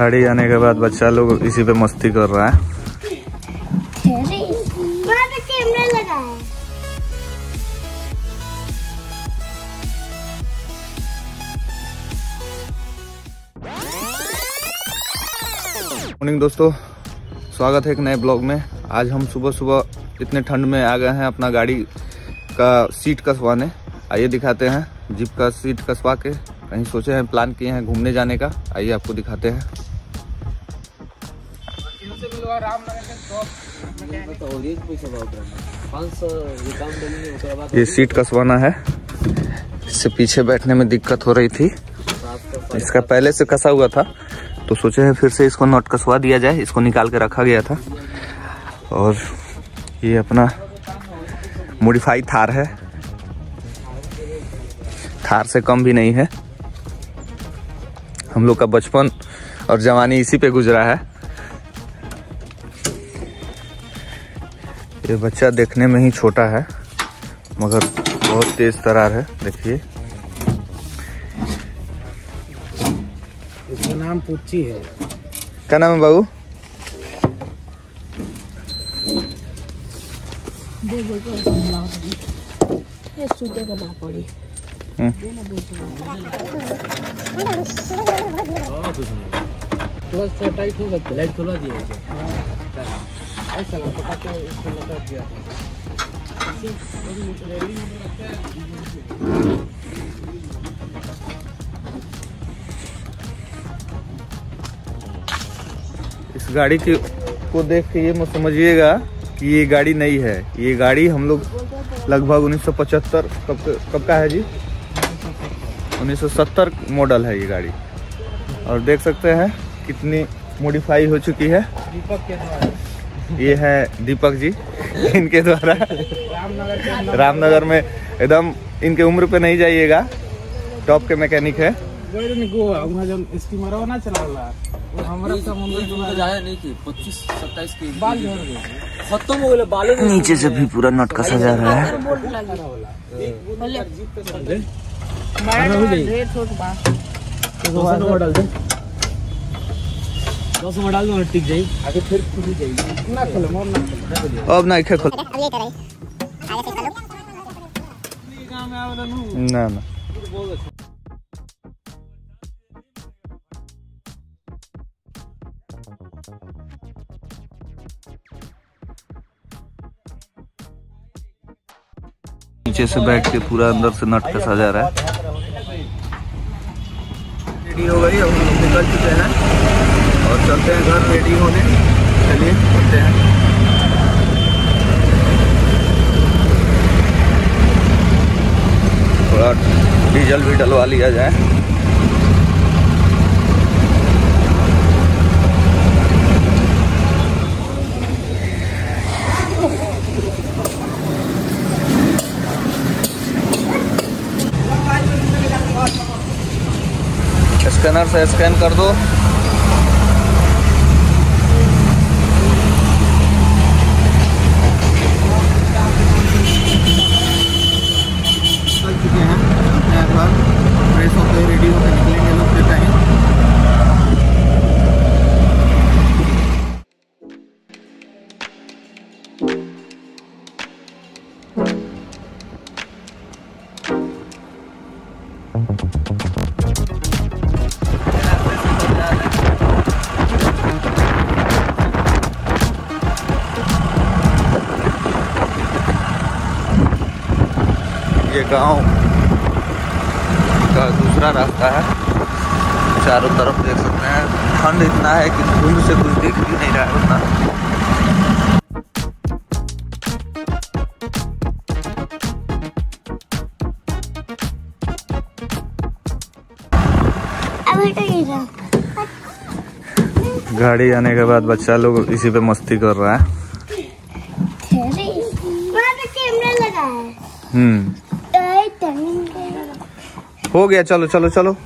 गाड़ी आने के बाद बच्चा लोग इसी पे मस्ती कर रहा है। है। मॉर्निंग दोस्तों स्वागत है एक नए ब्लॉग में। आज हम सुबह सुबह इतने ठंड में आ गए हैं अपना गाड़ी का सीट कसवाने। आइए दिखाते हैं जीप का सीट कसवा के कहीं सोचे हैं प्लान किए हैं घूमने जाने का। आइए आपको दिखाते हैं। ये सीट कसवाना है। इससे पीछे बैठने में दिक्कत हो रही थी। इसका पहले से कसा हुआ था तो सोचे हैं फिर से इसको नट कसवा दिया जाए इसको निकाल के रखा गया था। और ये अपना मॉडिफाई थार है। थार से कम भी नहीं है। हम लोग का बचपन और जवानी इसी पे गुजरा है। ये बच्चा देखने में ही छोटा है मगर बहुत तेज तरार है देखिए। इसका नाम पुच्ची है। क्या नाम है बाबू? थोड़ा सा टाइट होगा तो लाइट खुला दिया। जाए ऐसा इसको लगा दिया इस गाड़ी के को देख के ये मत समझिएगा कि ये गाड़ी नई है। ये गाड़ी हम लोग लगभग 1975 कब कब का है जी? 1970 मॉडल है ये गाड़ी। और देख सकते हैं कितनी मॉडिफाई हो चुकी है। दीपक के द्वारा। ये है दीपक जी इनके द्वारा। रामनगर में एकदम इनके उम्र पे नहीं जाइएगा। टॉप के मैकेनिक है। हो नीचे से भी पूरा नट कसा जा रहा है। दस में डाल दे दस में डाल दो टिक जाई आगे फिर खुली जाएगी। ना खोलो मोर ना खोलो अब ना खोल। अब ये कराई आगे से करो काम में आवला नु ना। नीचे से बैठ के पूरा अंदर से नट कसा जा रहा है। रेडी हो गई अब हम निकल चुके हैं। चलते हैं घर रेडी होने चलिए चलते हैं। थोड़ा डीजल भी डलवा लिया जाए। स्कैनर से स्कैन कर दो। ये गाँव का दूसरा रास्ता है। चारों तरफ़ देख सकते हैं। ठंड इतना है कि धुंध से कुछ दिख भी नहीं रहा है उतना। गाड़ी आने के बाद बच्चा लोग इसी पे मस्ती कर रहा है। है। हम्म। हो गया चलो चलो चलो।